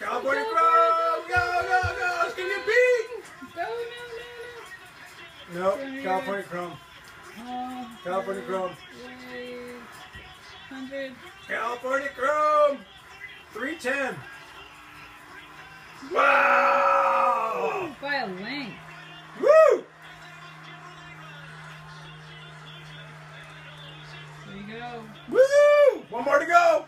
Cowboy to Crow! Go, go, go! It's gonna get! No, no, no, no. Nope, California Chrome. Uh, California Chrome. Hundred. California Chrome! 310. Wow! Ooh, by a length. Woo! There you go. Woo! One more to go.